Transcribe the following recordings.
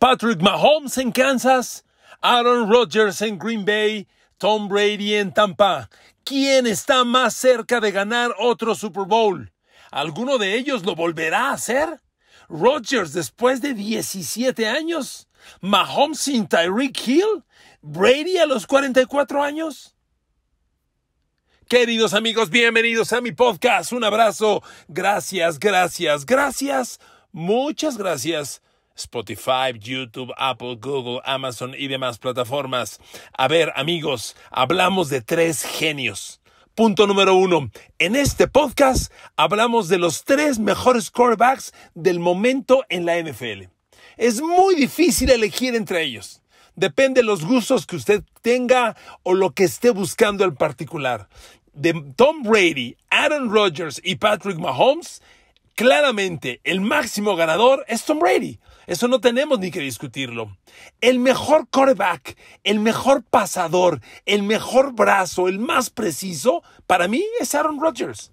Patrick Mahomes en Kansas, Aaron Rodgers en Green Bay, Tom Brady en Tampa. ¿Quién está más cerca de ganar otro Super Bowl? ¿Alguno de ellos lo volverá a hacer? ¿Rodgers después de 17 años? ¿Mahomes sin Tyreek Hill? ¿Brady a los 44 años? Queridos amigos, bienvenidos a mi podcast. Un abrazo. Gracias, gracias, gracias. Muchas gracias Spotify, YouTube, Apple, Google, Amazon y demás plataformas. A ver, amigos, hablamos de tres genios. Punto número uno. En este podcast hablamos de los tres mejores quarterbacks del momento en la NFL. Es muy difícil elegir entre ellos. Depende de los gustos que usted tenga o lo que esté buscando en particular. De Tom Brady, Aaron Rodgers y Patrick Mahomes, claramente el máximo ganador es Tom Brady. Eso no tenemos ni que discutirlo. El mejor quarterback, el mejor pasador, el mejor brazo, el más preciso, para mí es Aaron Rodgers.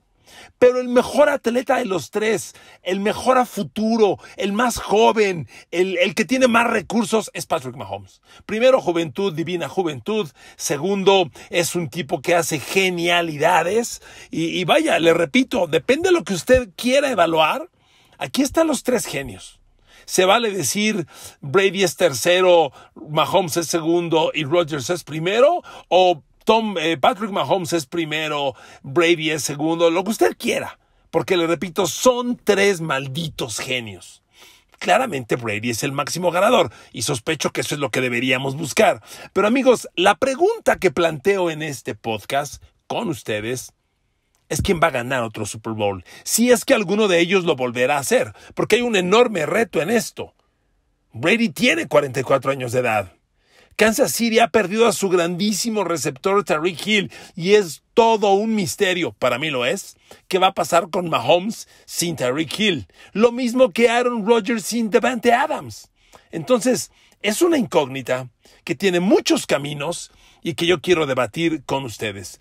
Pero el mejor atleta de los tres, el mejor a futuro, el más joven, el, el, que tiene más recursos es Patrick Mahomes. Primero, juventud, divina juventud. Segundo, es un tipo que hace genialidades. Y, y vaya, le repito, depende de lo que usted quiera evaluar. Aquí están los tres genios. ¿Se vale decir Brady es tercero, Mahomes es segundo y Rodgers es primero? ¿O Tom, eh, Patrick Mahomes es primero, Brady es segundo? Lo que usted quiera. Porque le repito, son tres malditos genios. Claramente Brady es el máximo ganador y sospecho que eso es lo que deberíamos buscar. Pero amigos, la pregunta que planteo en este podcast con ustedes es quien va a ganar otro Super Bowl, si es que alguno de ellos lo volverá a hacer, porque hay un enorme reto en esto. Brady tiene 44 años de edad. Kansas City ha perdido a su grandísimo receptor Tariq Hill y es todo un misterio, para mí lo es, qué va a pasar con Mahomes sin Tariq Hill. Lo mismo que Aaron Rodgers sin Devante Adams. Entonces, es una incógnita que tiene muchos caminos y que yo quiero debatir con ustedes.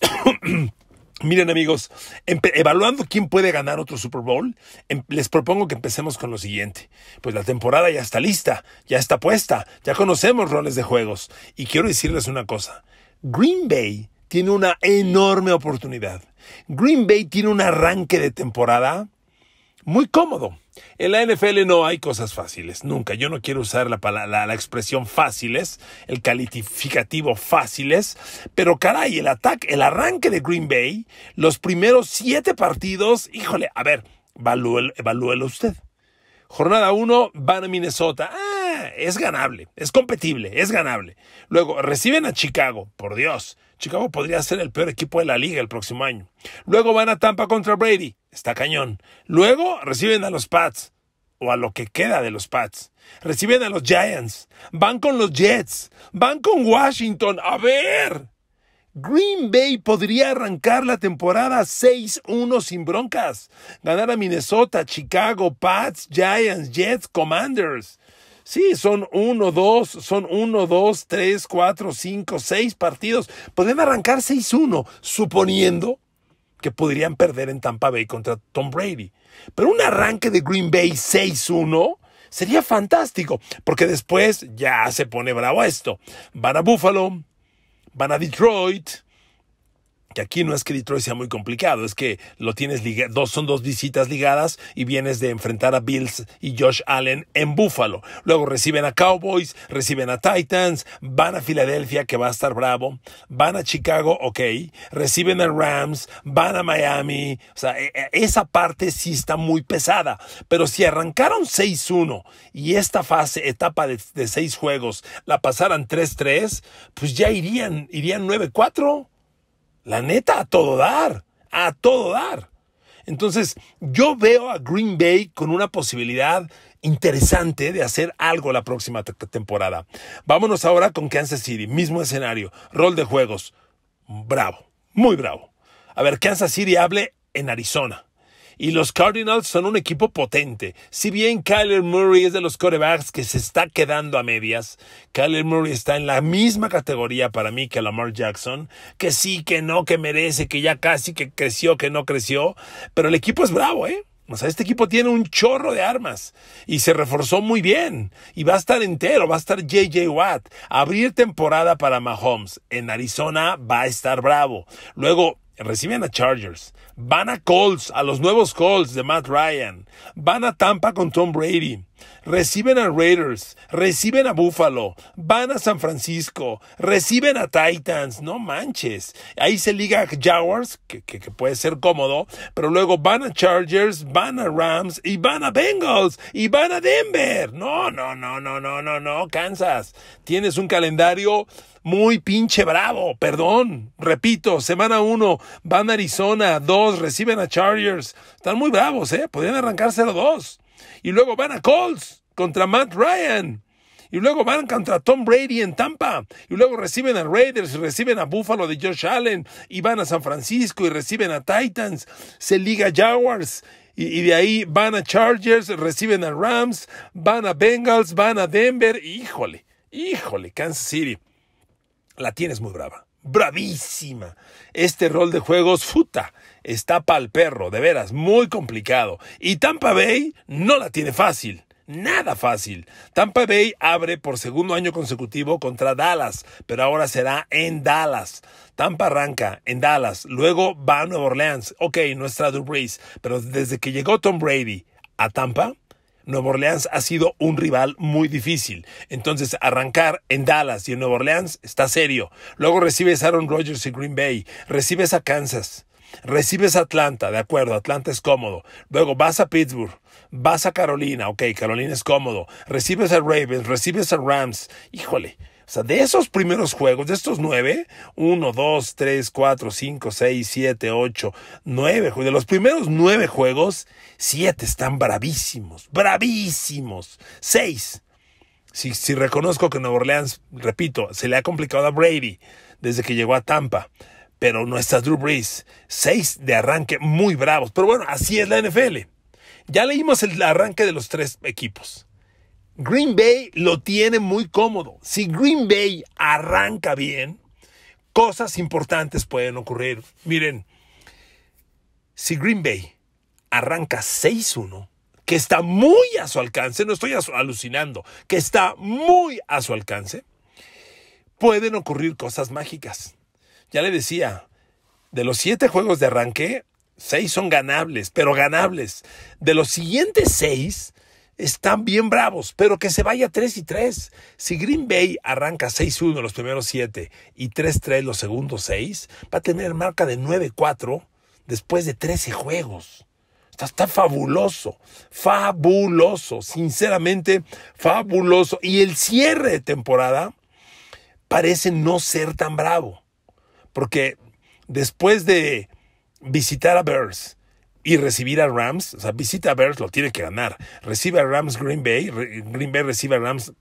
Miren amigos, evaluando quién puede ganar otro Super Bowl, em, les propongo que empecemos con lo siguiente. Pues la temporada ya está lista, ya está puesta, ya conocemos roles de juegos. Y quiero decirles una cosa, Green Bay tiene una enorme oportunidad. Green Bay tiene un arranque de temporada muy cómodo. En la NFL no hay cosas fáciles, nunca. Yo no quiero usar la, la, expresión fáciles, el calificativo fáciles, pero caray, el ataque, el arranque de Green Bay, los primeros siete partidos, híjole, a ver, evalúelo, usted. Jornada 1, van a Minnesota. Ah, es ganable, es competible, es ganable. Luego reciben a Chicago, por Dios. Chicago podría ser el peor equipo de la liga el próximo año. Luego van a Tampa contra Brady. Está cañón. Luego reciben a los Pats. O a lo que queda de los Pats. Reciben a los Giants. Van con los Jets. Van con Washington. A ver. Green Bay podría arrancar la temporada 6-1 sin broncas. Ganar a Minnesota, Chicago, Pats, Giants, Jets, Commanders. Sí, son uno, dos, son uno, dos, tres, cuatro, cinco, seis partidos. Podrían arrancar 6-1, suponiendo que podrían perder en Tampa Bay contra Tom Brady. Pero un arranque de Green Bay 6-1 sería fantástico, porque después ya se pone bravo esto. Van a Buffalo, van a Detroit, que aquí no es que Detroit sea muy complicado, es que lo tienes dos, son dos visitas ligadas y vienes de enfrentar a Bills y Josh Allen en Buffalo. Luego reciben a Cowboys, reciben a Titans, van a Filadelfia, que va a estar bravo, van a Chicago, ok, reciben a Rams, van a Miami, o sea, e, e, esa parte sí está muy pesada, pero si arrancaron 6-1 y esta fase, etapa de, de seis juegos, la pasaran 3-3, pues ya irían, irían 9-4. La neta, a todo dar, a todo dar. Entonces, yo veo a Green Bay con una posibilidad interesante de hacer algo la próxima temporada. Vámonos ahora con Kansas City, mismo escenario, rol de juegos. Bravo, muy bravo. A ver, Kansas City hable en Arizona. Y los Cardinals son un equipo potente. Si bien Kyler Murray es de los corebacks que se está quedando a medias, Kyler Murray está en la misma categoría para mí que Lamar Jackson, que sí, que no, que merece, que ya casi que creció, que no creció. Pero el equipo es bravo, ¿eh? O sea, este equipo tiene un chorro de armas y se reforzó muy bien. Y va a estar entero, va a estar JJ Watt. Abrir temporada para Mahomes en Arizona va a estar bravo. Luego reciben a Chargers. Van a Colts, a los nuevos Colts de Matt Ryan. Van a Tampa con Tom Brady reciben a Raiders, reciben a Buffalo, van a San Francisco, reciben a Titans, no manches. Ahí se liga a Jaguars, que, que, puede ser cómodo, pero luego van a Chargers, van a Rams y van a Bengals y van a Denver. No, no, no, no, no, no, no, Kansas. Tienes un calendario muy pinche bravo, perdón. Repito, semana uno van a Arizona, dos reciben a Chargers. Están muy bravos, ¿eh? Podrían arrancar 0-2. Y luego van a Colts contra Matt Ryan. Y luego van contra Tom Brady en Tampa. Y luego reciben a Raiders, y reciben a Buffalo de Josh Allen. Y van a San Francisco y reciben a Titans. Se liga Jaguars. Y, y, de ahí van a Chargers, reciben a Rams, van a Bengals, van a Denver. Híjole, híjole, Kansas City. La tienes muy brava. Bravísima. Este rol de juegos, futa está pa'l perro, de veras, muy complicado. Y Tampa Bay no la tiene fácil. Nada fácil. Tampa Bay abre por segundo año consecutivo contra Dallas, pero ahora será en Dallas. Tampa arranca en Dallas, luego va a Nueva Orleans. Ok, nuestra Drew Brees, pero desde que llegó Tom Brady a Tampa, Nueva Orleans ha sido un rival muy difícil. Entonces, arrancar en Dallas y en Nueva Orleans está serio. Luego recibes a Aaron Rodgers y Green Bay, recibes a Kansas. Recibes a Atlanta, de acuerdo, Atlanta es cómodo. Luego vas a Pittsburgh, vas a Carolina, ok, Carolina es cómodo. Recibes a Ravens, recibes a Rams. Híjole, o sea, de esos primeros juegos, de estos nueve, uno, dos, tres, cuatro, cinco, seis, siete, ocho, nueve, de los primeros nueve juegos, siete están bravísimos, bravísimos. Seis. Si, si reconozco que Nueva Orleans, repito, se le ha complicado a Brady desde que llegó a Tampa pero no está Drew Brees. Seis de arranque muy bravos. Pero bueno, así es la NFL. Ya leímos el arranque de los tres equipos. Green Bay lo tiene muy cómodo. Si Green Bay arranca bien, cosas importantes pueden ocurrir. Miren, si Green Bay arranca 6-1, que está muy a su alcance, no estoy alucinando, que está muy a su alcance, pueden ocurrir cosas mágicas. Ya le decía, de los siete juegos de arranque, seis son ganables, pero ganables. De los siguientes seis, están bien bravos, pero que se vaya 3 y 3. Si Green Bay arranca 6-1 los primeros siete y 3-3 los segundos seis, va a tener marca de 9-4 después de 13 juegos. Está, está, fabuloso, fabuloso, sinceramente fabuloso. Y el cierre de temporada parece no ser tan bravo. Porque después de visitar a Bears y recibir a Rams, o sea, visita a Bears, lo tiene que ganar. Recibe a Rams Green Bay, Green Bay recibe a Rams,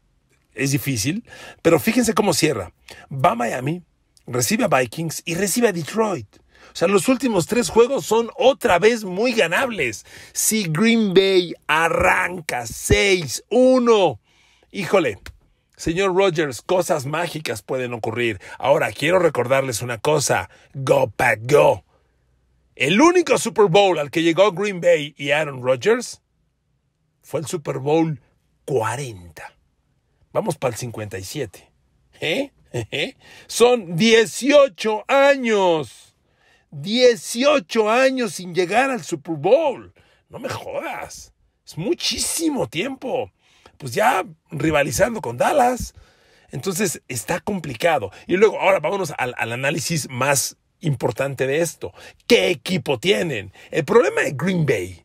es difícil, pero fíjense cómo cierra. Va a Miami, recibe a Vikings y recibe a Detroit. O sea, los últimos tres juegos son otra vez muy ganables. Si Green Bay arranca 6-1, híjole, Señor Rogers, cosas mágicas pueden ocurrir. Ahora quiero recordarles una cosa. Go Pack Go. El único Super Bowl al que llegó Green Bay y Aaron Rodgers fue el Super Bowl 40. Vamos para el 57. ¿Eh? Son 18 años. 18 años sin llegar al Super Bowl. No me jodas. Es muchísimo tiempo pues ya rivalizando con Dallas. Entonces está complicado. Y luego, ahora vámonos al, análisis más importante de esto. ¿Qué equipo tienen? El problema de Green Bay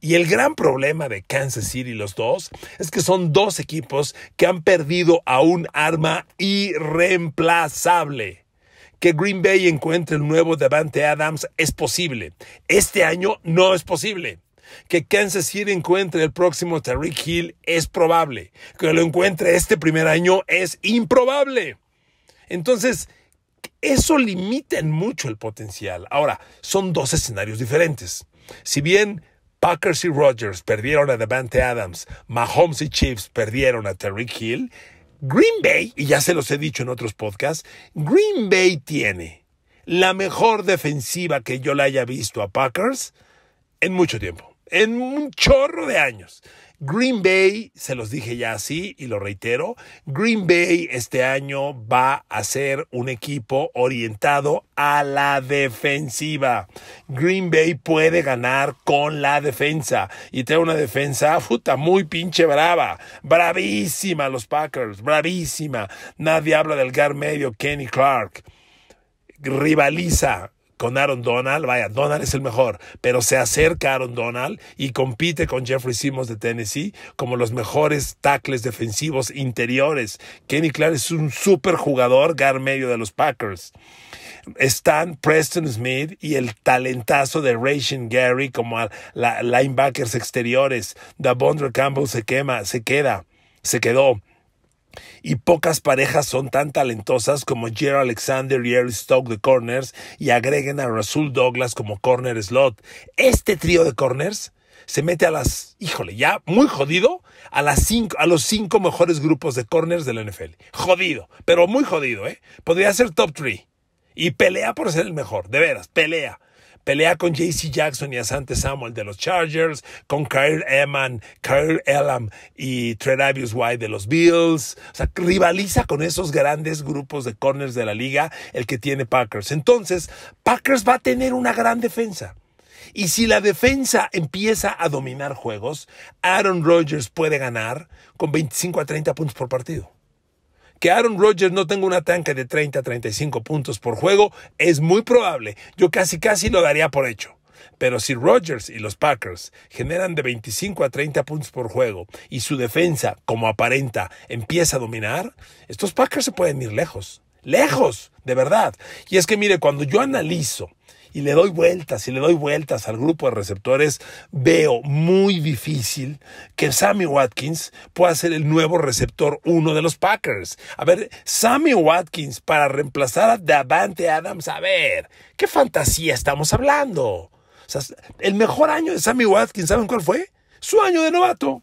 y el gran problema de Kansas City, los dos, es que son dos equipos que han perdido a un arma irreemplazable. Que Green Bay encuentre el nuevo Devante Adams es posible. Este año no es posible. Que Kansas City encuentre el próximo Tariq Hill es probable. Que lo encuentre este primer año es improbable. Entonces, eso limita mucho el potencial. Ahora, son dos escenarios diferentes. Si bien Packers y Rodgers perdieron a Devante Adams, Mahomes y Chiefs perdieron a Tariq Hill, Green Bay, y ya se los he dicho en otros podcasts, Green Bay tiene la mejor defensiva que yo le haya visto a Packers en mucho tiempo en un chorro de años. Green Bay, se los dije ya así y lo reitero, Green Bay este año va a ser un equipo orientado a la defensiva. Green Bay puede ganar con la defensa y tiene una defensa puta muy pinche brava, bravísima los Packers, bravísima. Nadie habla del gar medio Kenny Clark. Rivaliza con Aaron Donald, vaya, Donald es el mejor, pero se acerca Aaron Donald y compite con Jeffrey Simmons de Tennessee como los mejores tackles defensivos interiores. Kenny Clark es un super jugador, gar medio de los Packers. Están Preston Smith y el talentazo de Rayshon Gary como linebackers exteriores. Davondre Campbell se quema, se queda, se quedó y pocas parejas son tan talentosas como Jerry Alexander y Eric Stoke de corners y agreguen a Rasul Douglas como corner slot. Este trío de corners se mete a las, híjole, ya muy jodido, a, las cinco, a los cinco mejores grupos de corners de la NFL. Jodido, pero muy jodido, ¿eh? Podría ser top three. Y pelea por ser el mejor, de veras, pelea. Pelea con JC Jackson y Asante Samuel de los Chargers, con Kyle Eman, Kyle Elam y Tredavious White de los Bills. O sea, rivaliza con esos grandes grupos de corners de la liga el que tiene Packers. Entonces, Packers va a tener una gran defensa. Y si la defensa empieza a dominar juegos, Aaron Rodgers puede ganar con 25 a 30 puntos por partido. Que Aaron Rodgers no tenga una tanque de 30 a 35 puntos por juego es muy probable. Yo casi casi lo daría por hecho. Pero si Rodgers y los Packers generan de 25 a 30 puntos por juego y su defensa, como aparenta, empieza a dominar, estos Packers se pueden ir lejos. Lejos, de verdad. Y es que mire, cuando yo analizo y le doy vueltas y le doy vueltas al grupo de receptores, veo muy difícil que Sammy Watkins pueda ser el nuevo receptor uno de los Packers. A ver, Sammy Watkins para reemplazar a Davante Adams, a ver, ¿qué fantasía estamos hablando? El mejor año de Sammy Watkins, ¿saben cuál fue? Su año de novato.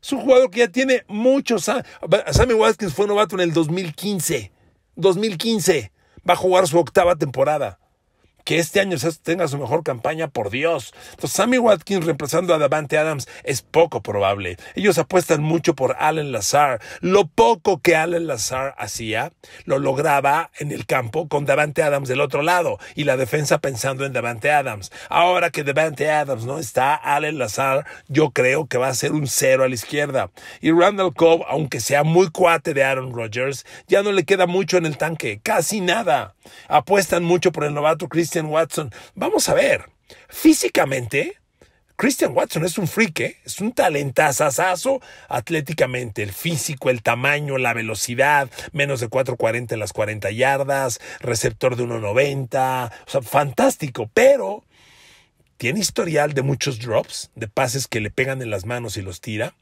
Es un jugador que ya tiene muchos años. Sammy Watkins fue novato en el 2015. 2015. Va a jugar su octava temporada que este año tenga su mejor campaña, por Dios. Entonces, Sammy Watkins reemplazando a Davante Adams es poco probable. Ellos apuestan mucho por Allen Lazar. Lo poco que Allen Lazar hacía, lo lograba en el campo con Davante Adams del otro lado y la defensa pensando en Davante Adams. Ahora que Davante Adams no está, Allen Lazar, yo creo que va a ser un cero a la izquierda. Y Randall Cobb, aunque sea muy cuate de Aaron Rodgers, ya no le queda mucho en el tanque, casi nada. Apuestan mucho por el novato Christian Watson. Vamos a ver, físicamente, Christian Watson es un freak, ¿eh? es un talentazazazo atléticamente, el físico, el tamaño, la velocidad, menos de 4.40 en las 40 yardas, receptor de 1.90, o sea, fantástico, pero tiene historial de muchos drops, de pases que le pegan en las manos y los tira,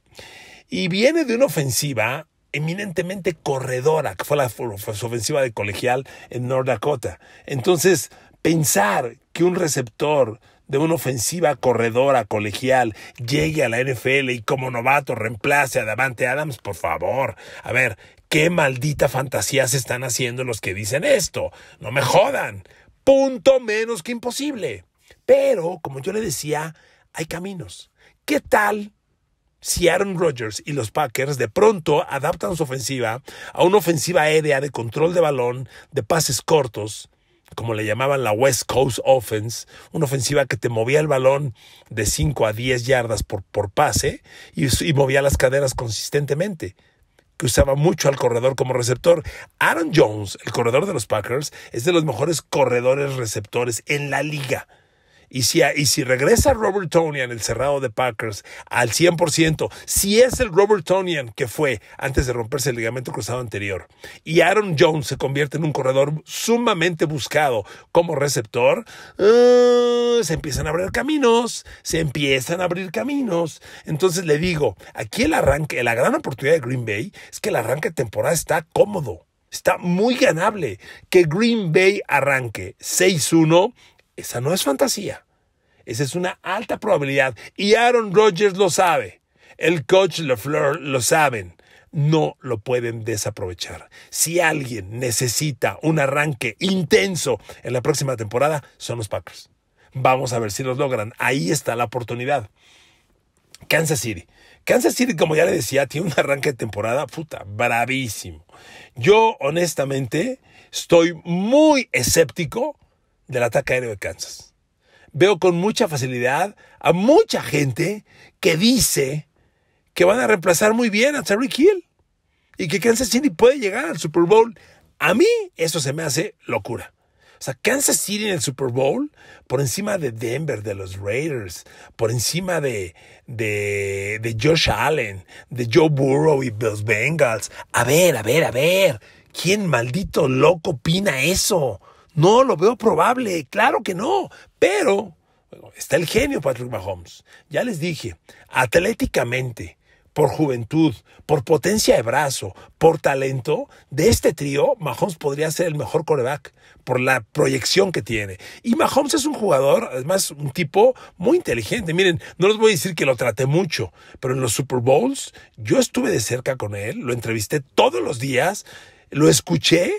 y viene de una ofensiva eminentemente corredora, que fue la su ofensiva de colegial en North Dakota. Entonces, Pensar que un receptor de una ofensiva corredora colegial llegue a la NFL y como novato reemplace a Davante Adams, por favor. A ver, qué maldita fantasía se están haciendo los que dicen esto. No me jodan. Punto menos que imposible. Pero, como yo le decía, hay caminos. ¿Qué tal si Aaron Rodgers y los Packers de pronto adaptan su ofensiva a una ofensiva aérea de control de balón, de pases cortos, como le llamaban la West Coast Offense, una ofensiva que te movía el balón de 5 a 10 yardas por, por pase y, y, movía las caderas consistentemente, que usaba mucho al corredor como receptor. Aaron Jones, el corredor de los Packers, es de los mejores corredores receptores en la liga. Y si, y si regresa Robert Tonian, el cerrado de Packers, al 100%, si es el Robert Tonian que fue antes de romperse el ligamento cruzado anterior, y Aaron Jones se convierte en un corredor sumamente buscado como receptor, uh, se empiezan a abrir caminos, se empiezan a abrir caminos. Entonces le digo, aquí el arranque, la gran oportunidad de Green Bay es que el arranque de temporada está cómodo. Está muy ganable. Que Green Bay arranque 6-1 esa no es fantasía. Esa es una alta probabilidad. Y Aaron Rodgers lo sabe. El coach LeFleur lo saben. No lo pueden desaprovechar. Si alguien necesita un arranque intenso en la próxima temporada, son los Packers. Vamos a ver si los logran. Ahí está la oportunidad. Kansas City. Kansas City, como ya le decía, tiene un arranque de temporada, puta, bravísimo. Yo, honestamente, estoy muy escéptico del ataque aéreo de Kansas. Veo con mucha facilidad a mucha gente que dice que van a reemplazar muy bien a Terry Hill y que Kansas City puede llegar al Super Bowl. A mí eso se me hace locura. O sea, Kansas City en el Super Bowl, por encima de Denver, de los Raiders, por encima de, de, de Josh Allen, de Joe Burrow y los Bengals. A ver, a ver, a ver. ¿Quién maldito loco opina eso? No lo veo probable, claro que no. Pero está el genio Patrick Mahomes. Ya les dije, atléticamente, por juventud, por potencia de brazo, por talento, de este trío, Mahomes podría ser el mejor coreback por la proyección que tiene. Y Mahomes es un jugador, además, un tipo muy inteligente. Miren, no les voy a decir que lo traté mucho, pero en los Super Bowls yo estuve de cerca con él, lo entrevisté todos los días, lo escuché.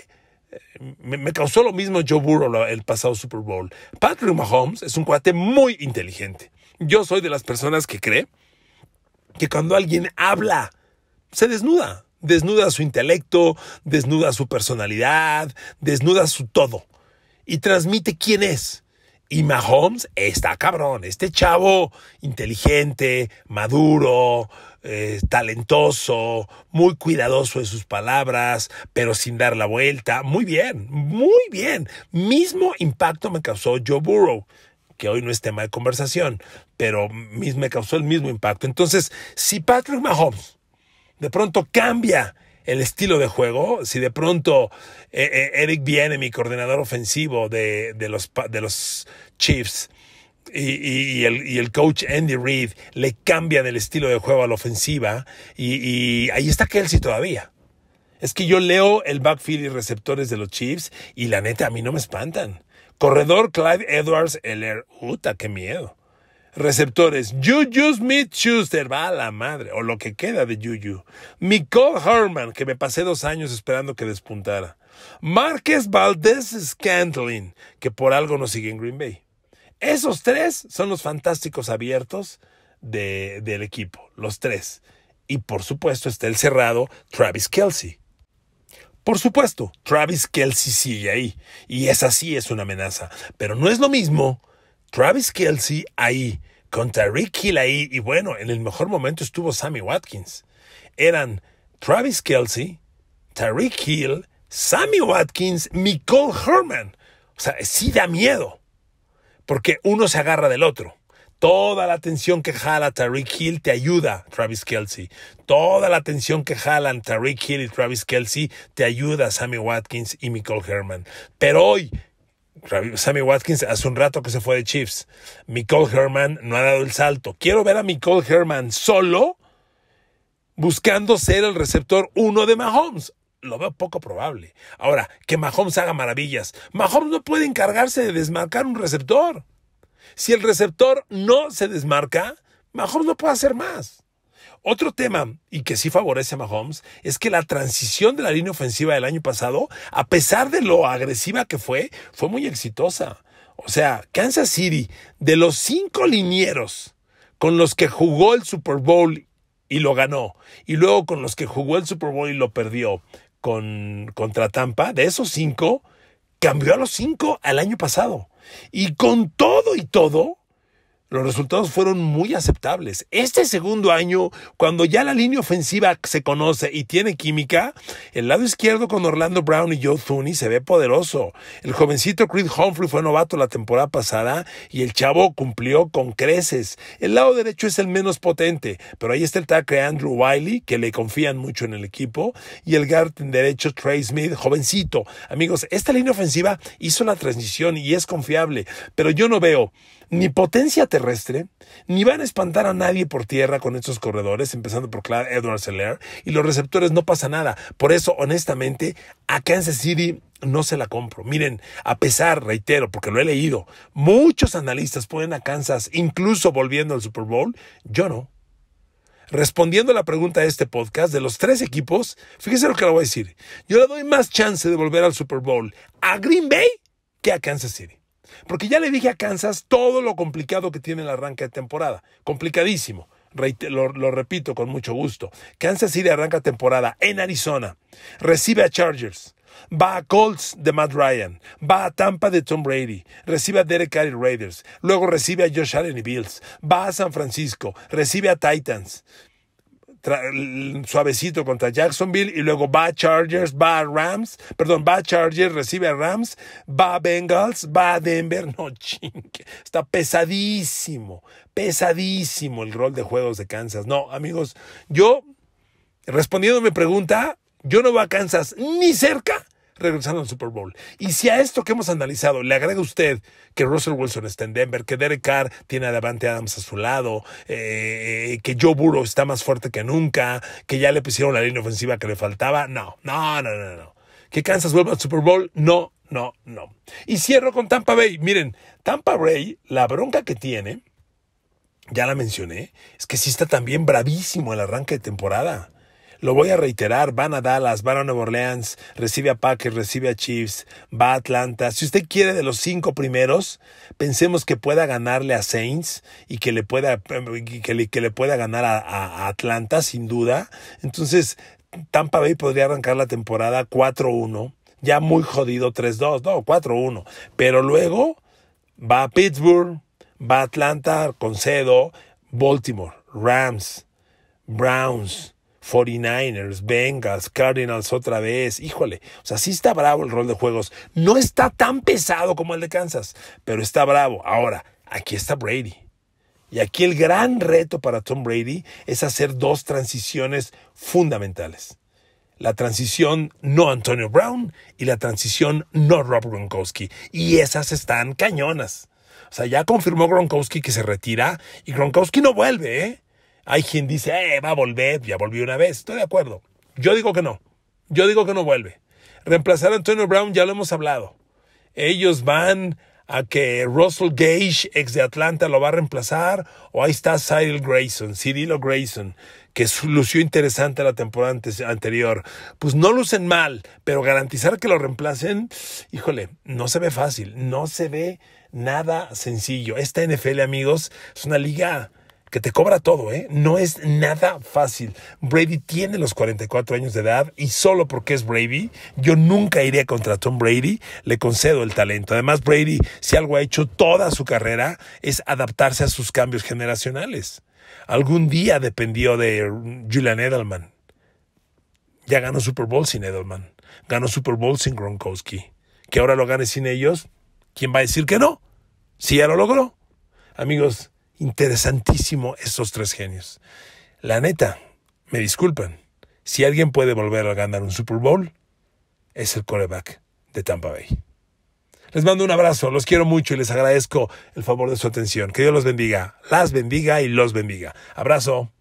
Me, causó lo mismo Joe Burrow el pasado Super Bowl. Patrick Mahomes es un cuate muy inteligente. Yo soy de las personas que cree que cuando alguien habla, se desnuda. Desnuda su intelecto, desnuda su personalidad, desnuda su todo. Y transmite quién es. Y Mahomes está cabrón. Este chavo inteligente, maduro, eh, talentoso, muy cuidadoso de sus palabras, pero sin dar la vuelta. Muy bien, muy bien. Mismo impacto me causó Joe Burrow que hoy no es tema de conversación, pero me causó el mismo impacto. Entonces, si Patrick Mahomes de pronto cambia el estilo de juego, si de pronto eh, eh, Eric viene, mi coordinador ofensivo de, los, de los Chiefs, y, el, coach Andy Reid le cambian el estilo de juego a la ofensiva, y, y ahí está Kelsey todavía. Es que yo leo el backfield y receptores de los Chiefs y la neta a mí no me espantan. Corredor Clyde Edwards Eller. Puta, qué miedo. Receptores Juju Smith Schuster. Va a la madre. O lo que queda de Juju. Nicole Herman, que me pasé dos años esperando que despuntara. Márquez Valdez Scantling, que por algo no sigue en Green Bay. Esos tres son los fantásticos abiertos de, del equipo. Los tres. Y por supuesto está el cerrado Travis Kelsey. Por supuesto, Travis Kelsey sigue ahí, y esa sí es una amenaza, pero no es lo mismo Travis Kelsey ahí, con Tyreek Hill ahí, y bueno, en el mejor momento estuvo Sammy Watkins. Eran Travis Kelsey, Tyreek Hill, Sammy Watkins, Nicole Herman. O sea, sí da miedo, porque uno se agarra del otro. Toda la atención que jala Tariq Hill te ayuda, Travis Kelsey. Toda la atención que jalan Tariq Hill y Travis Kelsey te ayuda Sammy Watkins y Nicole Herman. Pero hoy, Sammy Watkins hace un rato que se fue de Chiefs. Nicole Herman no ha dado el salto. Quiero ver a Nicole Herman solo buscando ser el receptor uno de Mahomes. Lo veo poco probable. Ahora, que Mahomes haga maravillas. Mahomes no puede encargarse de desmarcar un receptor. Si el receptor no se desmarca, Mahomes no puede hacer más. Otro tema, y que sí favorece a Mahomes, es que la transición de la línea ofensiva del año pasado, a pesar de lo agresiva que fue, fue muy exitosa. O sea, Kansas City, de los cinco linieros con los que jugó el Super Bowl y lo ganó, y luego con los que jugó el Super Bowl y lo perdió con, contra Tampa, de esos cinco, cambió a los cinco al año pasado. Y con todo y todo, los resultados fueron muy aceptables. Este segundo año, cuando ya la línea ofensiva se conoce y tiene química, el lado izquierdo con Orlando Brown y Joe Thuney se ve poderoso. El jovencito Creed Humphrey fue novato la temporada pasada y el chavo cumplió con creces. El lado derecho es el menos potente, pero ahí está el tackle Andrew Wiley, que le confían mucho en el equipo, y el guard derecho Trey Smith, jovencito. Amigos, esta línea ofensiva hizo la transición y es confiable, pero yo no veo ni potencia terrestre, ni van a espantar a nadie por tierra con estos corredores, empezando por Clyde Edwards Seller, y los receptores no pasa nada. Por eso, honestamente, a Kansas City no se la compro. Miren, a pesar, reitero, porque lo he leído, muchos analistas ponen a Kansas, incluso volviendo al Super Bowl, yo no. Respondiendo a la pregunta de este podcast, de los tres equipos, fíjese lo que le voy a decir. Yo le doy más chance de volver al Super Bowl a Green Bay que a Kansas City. Porque ya le dije a Kansas todo lo complicado que tiene el arranque de temporada. Complicadísimo. Lo, repito con mucho gusto. Kansas City arranca temporada en Arizona. Recibe a Chargers. Va a Colts de Matt Ryan. Va a Tampa de Tom Brady. Recibe a Derek Carr y Raiders. Luego recibe a Josh Allen y Bills. Va a San Francisco. Recibe a Titans suavecito contra Jacksonville y luego va a Chargers, va a Rams, perdón, va Chargers, recibe a Rams, va a Bengals, va a Denver, no chingue, está pesadísimo, pesadísimo el rol de juegos de Kansas. No, amigos, yo, respondiendo a mi pregunta, yo no voy a Kansas ni cerca regresando al Super Bowl. Y si a esto que hemos analizado le agrega usted que Russell Wilson está en Denver, que Derek Carr tiene a Davante Adams a su lado, eh, que Joe Burrow está más fuerte que nunca, que ya le pusieron la línea ofensiva que le faltaba, no, no, no, no, no. Que Kansas vuelva al Super Bowl, no, no, no. Y cierro con Tampa Bay. Miren, Tampa Bay, la bronca que tiene, ya la mencioné, es que sí está también bravísimo el arranque de temporada. Lo voy a reiterar, van a Dallas, van a Nueva Orleans, recibe a Packers, recibe a Chiefs, va a Atlanta. Si usted quiere de los cinco primeros, pensemos que pueda ganarle a Saints y que le pueda, que le, que le pueda ganar a, a Atlanta, sin duda. Entonces, Tampa Bay podría arrancar la temporada 4-1, ya muy jodido 3-2, no, 4-1. Pero luego va a Pittsburgh, va a Atlanta con Cedo, Baltimore, Rams, Browns, 49ers, Bengals, Cardinals otra vez. Híjole, o sea, sí está bravo el rol de juegos. No está tan pesado como el de Kansas, pero está bravo. Ahora, aquí está Brady. Y aquí el gran reto para Tom Brady es hacer dos transiciones fundamentales. La transición no Antonio Brown y la transición no Rob Gronkowski. Y esas están cañonas. O sea, ya confirmó Gronkowski que se retira y Gronkowski no vuelve, ¿eh? Hay quien dice, eh, va a volver, ya volvió una vez. Estoy de acuerdo. Yo digo que no. Yo digo que no vuelve. Reemplazar a Antonio Brown ya lo hemos hablado. Ellos van a que Russell Gage, ex de Atlanta, lo va a reemplazar. O ahí está Cyril Grayson, Cirilo Grayson, que lució interesante la temporada anterior. Pues no lucen mal, pero garantizar que lo reemplacen, híjole, no se ve fácil, no se ve nada sencillo. Esta NFL, amigos, es una liga que te cobra todo, ¿eh? No es nada fácil. Brady tiene los 44 años de edad y solo porque es Brady, yo nunca iría contra Tom Brady, le concedo el talento. Además, Brady, si algo ha hecho toda su carrera, es adaptarse a sus cambios generacionales. Algún día dependió de Julian Edelman. Ya ganó Super Bowl sin Edelman. Ganó Super Bowl sin Gronkowski. Que ahora lo gane sin ellos, ¿quién va a decir que no? Si ya lo logró. Amigos, interesantísimo estos tres genios. La neta, me disculpan, si alguien puede volver a ganar un Super Bowl, es el coreback de Tampa Bay. Les mando un abrazo, los quiero mucho y les agradezco el favor de su atención. Que Dios los bendiga, las bendiga y los bendiga. Abrazo.